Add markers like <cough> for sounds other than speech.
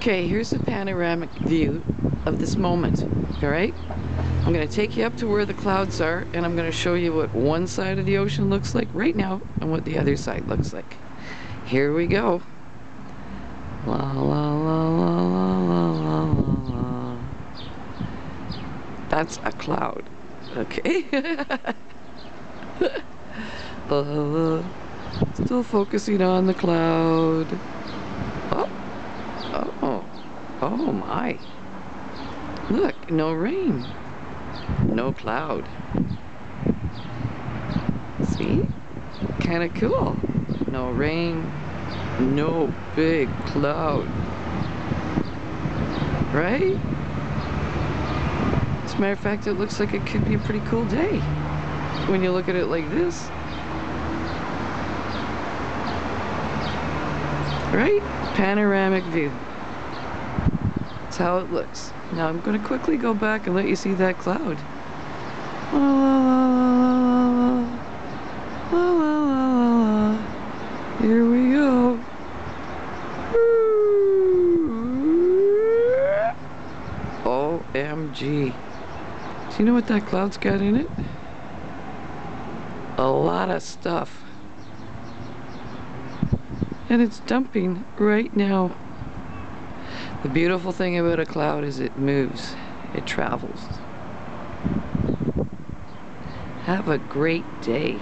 Okay, here's a panoramic view of this moment, all right? I'm gonna take you up to where the clouds are and I'm gonna show you what one side of the ocean looks like right now and what the other side looks like. Here we go. La la la la la la la la. That's a cloud, okay? <laughs> uh, still focusing on the cloud. Oh, oh, oh my. Look, no rain, no cloud. See? Kind of cool. No rain, no big cloud. Right? As a matter of fact, it looks like it could be a pretty cool day when you look at it like this. Right? Panoramic view. That's how it looks. Now I'm going to quickly go back and let you see that cloud. La la la la la la la la. Here we go. OMG. Do you know what that cloud's got in it? A lot of stuff. And it's dumping right now. The beautiful thing about a cloud is it moves, it travels. Have a great day.